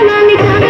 ప్రాణాన్ని కాగదావా మనసుని బయట